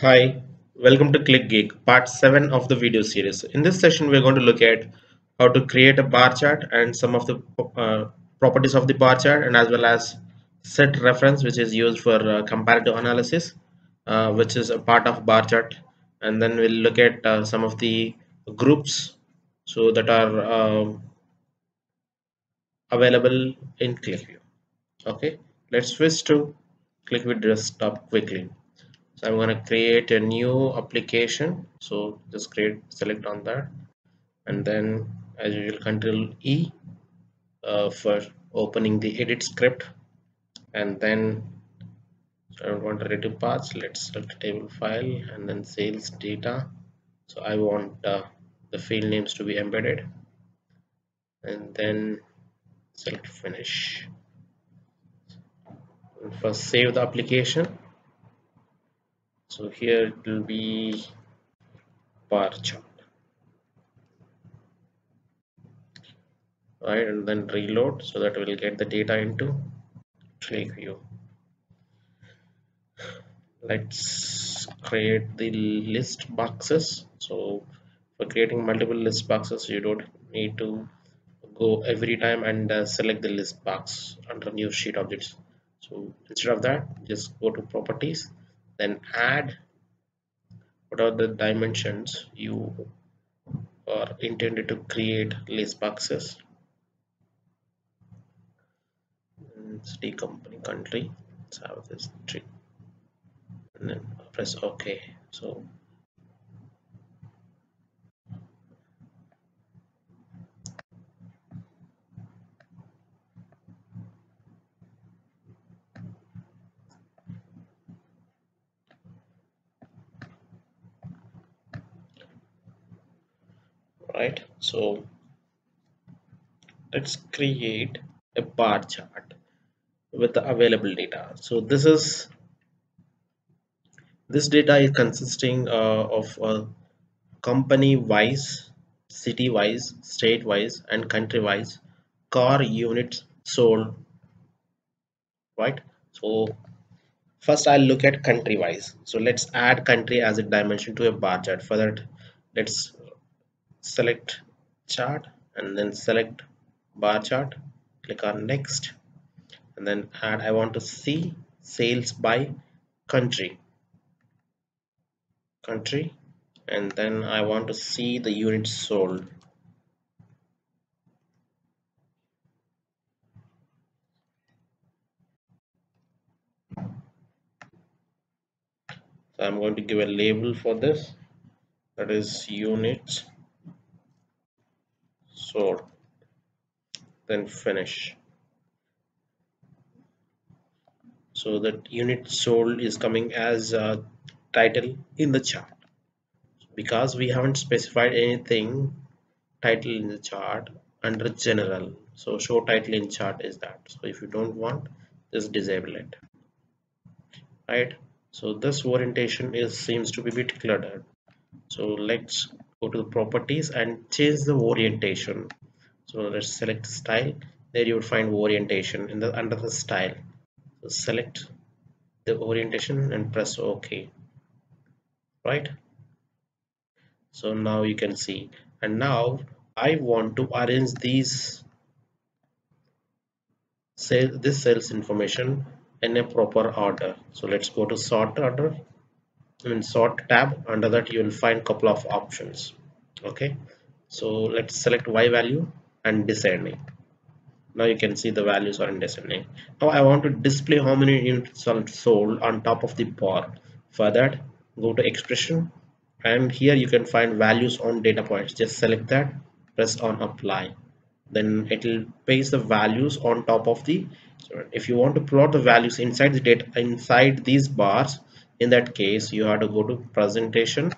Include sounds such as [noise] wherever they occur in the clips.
Hi, welcome to ClickGeek, part 7 of the video series. In this session, we're going to look at how to create a bar chart and some of the uh, properties of the bar chart and as well as set reference which is used for uh, comparative analysis uh, which is a part of bar chart and then we'll look at uh, some of the groups so that are um, available in QlikView. Okay, let's switch to QlikView desktop quickly so I'm going to create a new application. So just create select on that. And then as usual control E uh, for opening the edit script. And then so I don't want relative paths let's select table file and then sales data. So I want uh, the field names to be embedded. And then select finish. First save the application so here it will be bar chart. Right and then reload so that we'll get the data into QlikView. Let's create the list boxes. So for creating multiple list boxes you don't need to go every time and uh, select the list box under new sheet objects. So instead of that just go to properties then add what are the dimensions you are intended to create list boxes. City company country. Have this tree. And then press ok. So right? So let's create a bar chart with the available data. So this is this data is consisting uh, of a company wise city wise state wise and country wise car units sold right? So first I'll look at country wise. So let's add country as a dimension to a bar chart. For that let's select chart and then select bar chart. Click on next and then add I want to see sales by country. Country and then I want to see the units sold. So I'm going to give a label for this. That is units sold then finish. So that unit sold is coming as a title in the chart. Because we haven't specified anything title in the chart under general. So show title in chart is that. So if you don't want just disable it. Right? So this orientation is seems to be a bit cluttered. So let's go to the properties and change the orientation. So let's select style. There you will find orientation in the under the style. So select the orientation and press ok. Right? So now you can see. And now I want to arrange these sales this sales information in a proper order. So let's go to sort order in sort tab under that you will find couple of options okay? So let's select y value and descending now you can see the values are in descending now I want to display how many units are sold on top of the bar. For that go to expression and here you can find values on data points. Just select that press on apply. Then it will paste the values on top of the so if you want to plot the values inside the data inside these bars in that case you have to go to presentation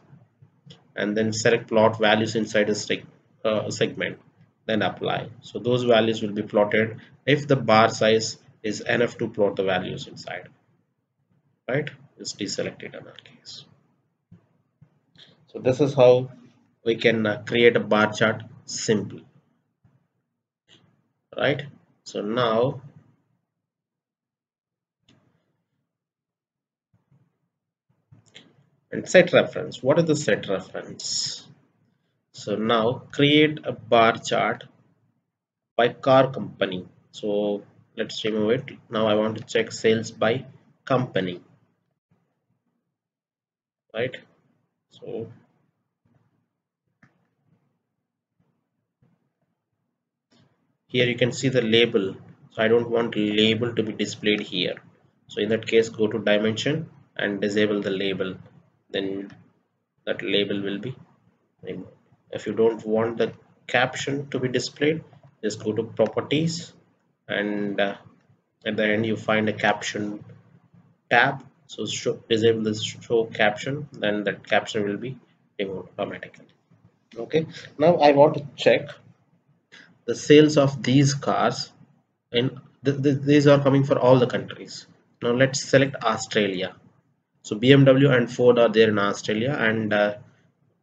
and then select plot values inside a seg uh, segment then apply. So those values will be plotted if the bar size is enough to plot the values inside right? It's deselected in our case. So this is how we can uh, create a bar chart simply right? So now and set reference. What is the set reference? So now create a bar chart by car company. So let's remove it. Now I want to check sales by company. Right? So here you can see the label. So I don't want label to be displayed here. So in that case go to dimension and disable the label then that label will be removed. If you don't want the caption to be displayed just go to properties and uh, at the end you find a caption tab. So show, disable this show caption then that caption will be removed automatically. Okay. Now I want to check the sales of these cars and th th these are coming for all the countries. Now let's select Australia so BMW and Ford are there in Australia and uh,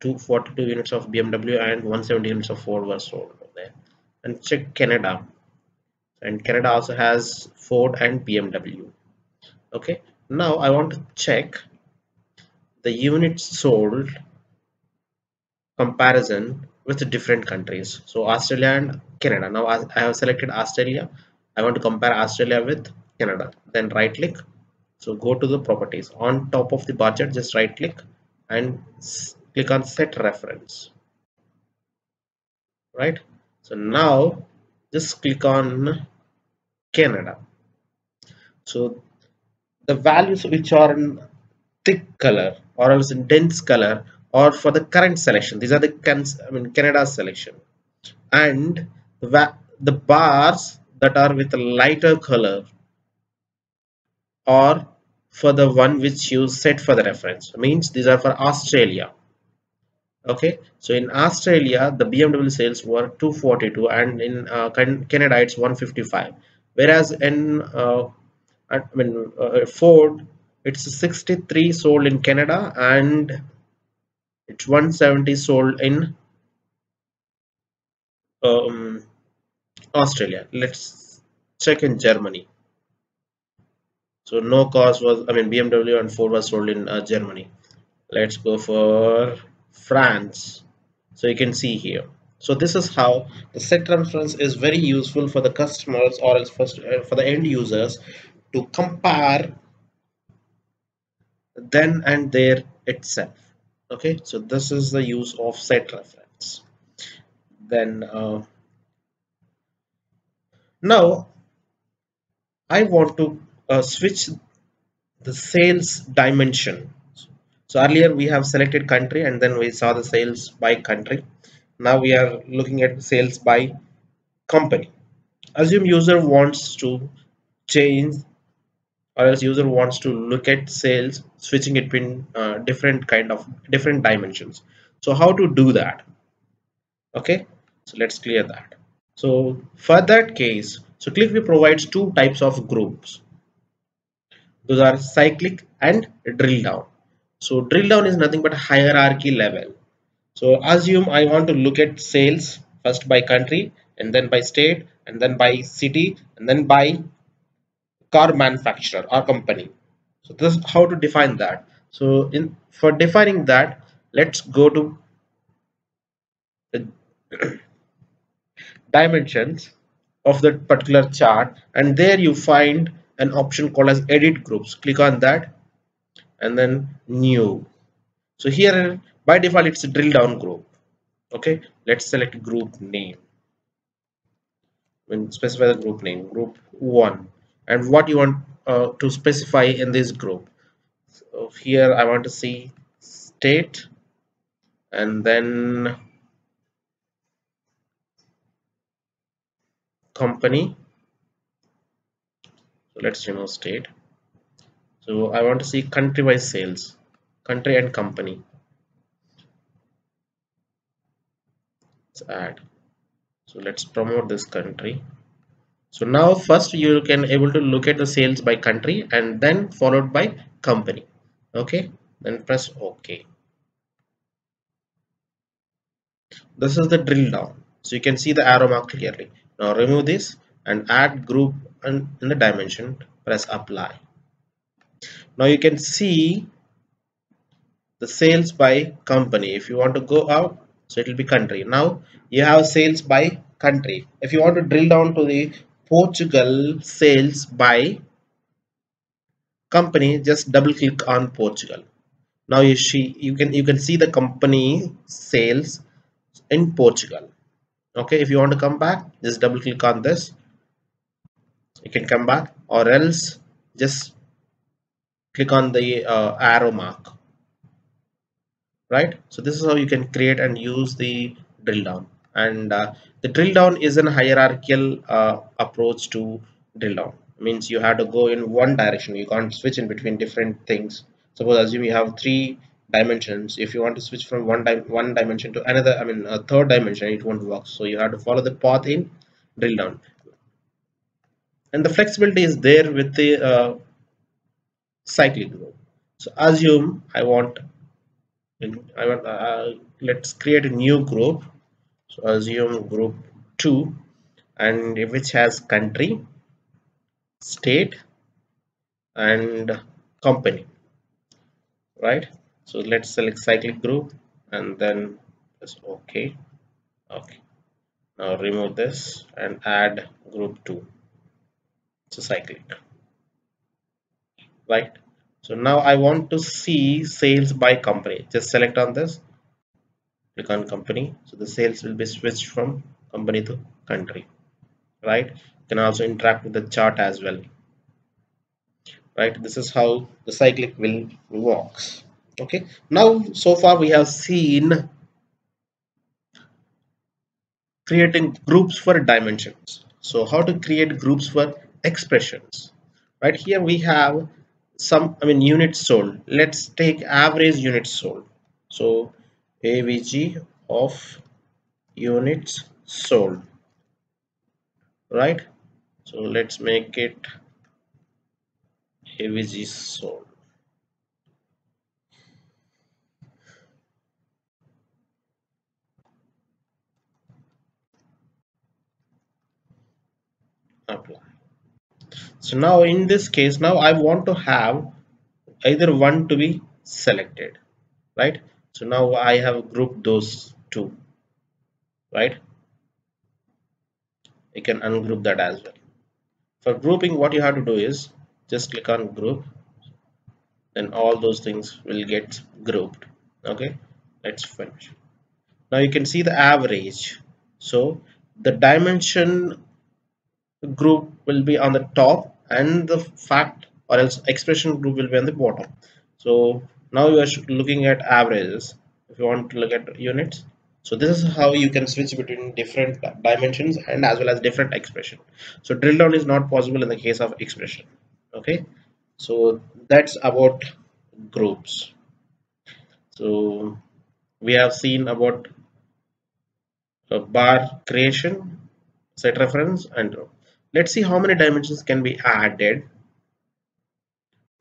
242 units of BMW and 170 units of Ford were sold there. And check Canada. And Canada also has Ford and BMW okay. Now I want to check the units sold comparison with different countries. So Australia and Canada. Now I have selected Australia. I want to compare Australia with Canada. Then right click so go to the properties. On top of the budget just right click and click on set reference. Right? So now just click on Canada. So the values which are in thick color or else in dense color or for the current selection. These are the I mean Canada's selection. And the, the bars that are with a lighter color or for the one which you set for the reference. Means these are for Australia. Okay? So in Australia the BMW sales were 242 and in uh, Canada it's 155 whereas in uh, I mean uh, Ford it's 63 sold in Canada and it's 170 sold in um, Australia. Let's check in Germany so no cars was I mean BMW and Ford was sold in uh, Germany. Let's go for France. So you can see here. So this is how the set reference is very useful for the customers or else first uh, for the end users to compare then and there itself. Okay? So this is the use of set reference then uh, now I want to uh, switch the sales dimension. So earlier we have selected country and then we saw the sales by country. Now we are looking at sales by company. Assume user wants to change or else user wants to look at sales switching it between uh, different kind of different dimensions. So how to do that? Okay so let's clear that. So for that case so QlikView provides two types of groups those are cyclic and drill down. So drill down is nothing but hierarchy level. So assume I want to look at sales first by country and then by state and then by city and then by car manufacturer or company. So this is how to define that? So in for defining that let's go to the [coughs] dimensions of that particular chart and there you find an option called as edit groups. Click on that and then new. So here by default it's a drill down group. Okay? Let's select group name. When specify the group name. Group one. And what you want uh, to specify in this group. So here I want to see state and then company let's remove state. So I want to see country wise sales country and company. Let's add. So let's promote this country. So now first you can able to look at the sales by country and then followed by company. Okay? Then press ok. This is the drill down. So you can see the arrow mark clearly. Now remove this and add group and in the dimension press apply. Now you can see the sales by company. If you want to go out so it will be country. Now you have sales by country. If you want to drill down to the Portugal sales by company just double click on Portugal. Now you see you can you can see the company sales in Portugal. Okay if you want to come back just double click on this you can come back or else just click on the uh, arrow mark. Right? So this is how you can create and use the drill down. And uh, the drill down is a hierarchical uh, approach to drill down. It means you have to go in one direction. You can't switch in between different things. Suppose assume you have three dimensions. If you want to switch from one di one dimension to another i mean a third dimension it won't work. So you have to follow the path in drill down and the flexibility is there with the uh, cyclic group so assume i want i want uh, let's create a new group. So assume group 2 and which has country state and company right? So let's select cyclic group and then press ok okay. Now remove this and add group 2 a cyclic. Right? So now I want to see sales by company. Just select on this. Click on company. So the sales will be switched from company to country. Right? You can also interact with the chart as well. Right? This is how the cyclic will works. Okay? Now so far we have seen creating groups for dimensions. So how to create groups for expressions. Right here we have some i mean units sold. Let's take average units sold. So avg of units sold. Right? So let's make it avg sold. Apply so now in this case now I want to have either one to be selected right? So now I have grouped those two right? You can ungroup that as well. For grouping what you have to do is just click on group then all those things will get grouped okay? Let's finish. Now you can see the average. So the dimension group will be on the top and the fact or else expression group will be on the bottom. So now you are looking at averages. If you want to look at units. So this is how you can switch between different dimensions and as well as different expression. So drill down is not possible in the case of expression. Okay? So that's about groups. So we have seen about bar creation set reference and let's see how many dimensions can be added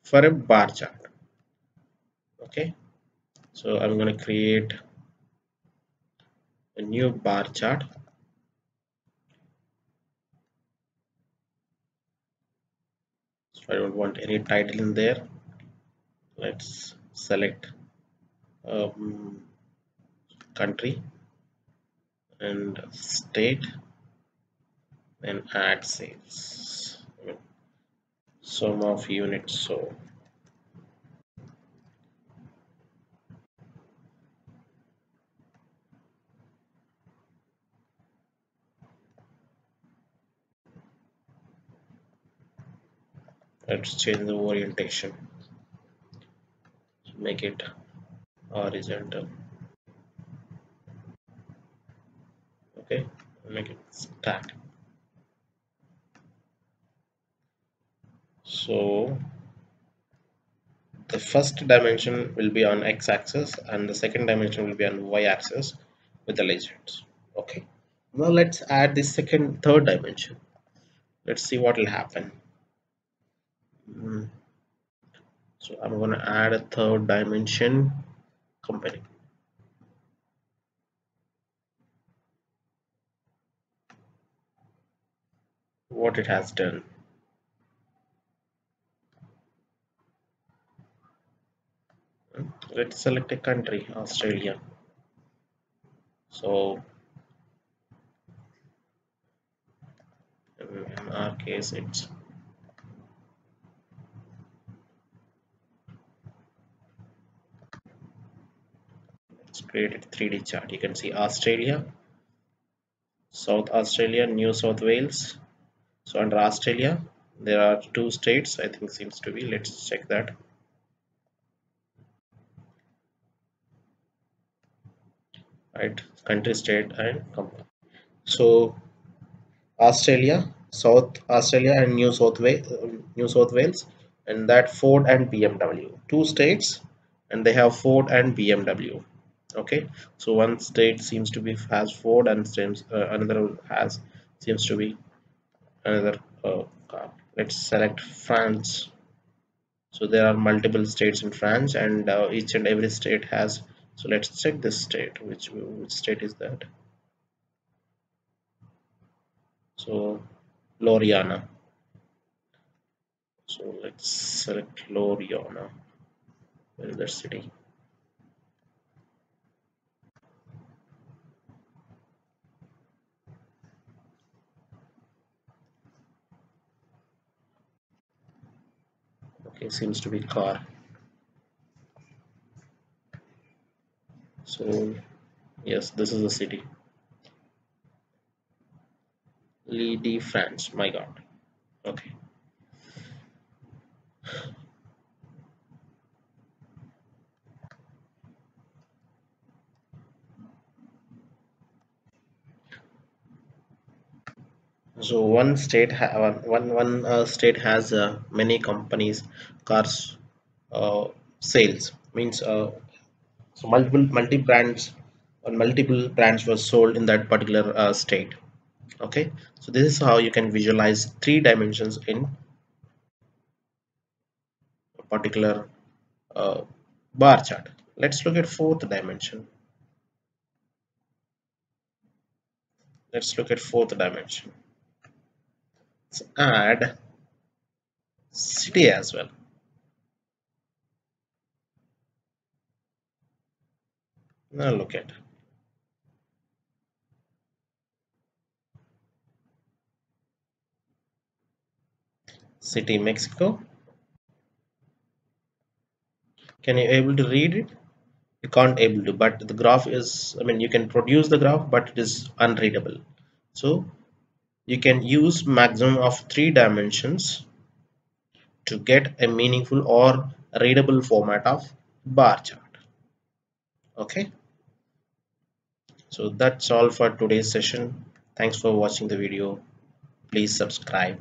for a bar chart. Okay. So I'm going to create a new bar chart. So I don't want any title in there. Let's select um, country and state and add sales. Sum of units sold. Let's change the orientation. Make it horizontal. Okay make it stack so the first dimension will be on x-axis and the second dimension will be on y-axis with the legends okay. Now let's add the second third dimension. Let's see what will happen. So I'm going to add a third dimension company. What it has done let's select a country Australia. So in our case it's let's create a 3d chart. You can see Australia South Australia New South Wales. So under Australia there are two states I think seems to be. Let's check that right country state and company. So Australia South Australia and New South Wales New South Wales and that Ford and BMW two states and they have Ford and BMW okay? So one state seems to be has Ford and seems uh, another has seems to be another uh, car. Let's select France. So there are multiple states in France and uh, each and every state has so let's check this state. Which which state is that? So Loriana so let's select Loriana where is that city? Okay seems to be car so yes this is the city. De France my god. Okay. So one state one one uh, state has uh, many companies cars uh, sales. Means uh, so multiple multi brands or multiple brands were sold in that particular uh, state. Okay? So this is how you can visualize three dimensions in a particular uh, bar chart. Let's look at fourth dimension. Let's look at fourth dimension. Let's add city as well now look at city Mexico. Can you able to read it? You can't able to but the graph is I mean you can produce the graph but it is unreadable. So you can use maximum of three dimensions to get a meaningful or readable format of bar chart. Okay so that's all for today's session. Thanks for watching the video. Please subscribe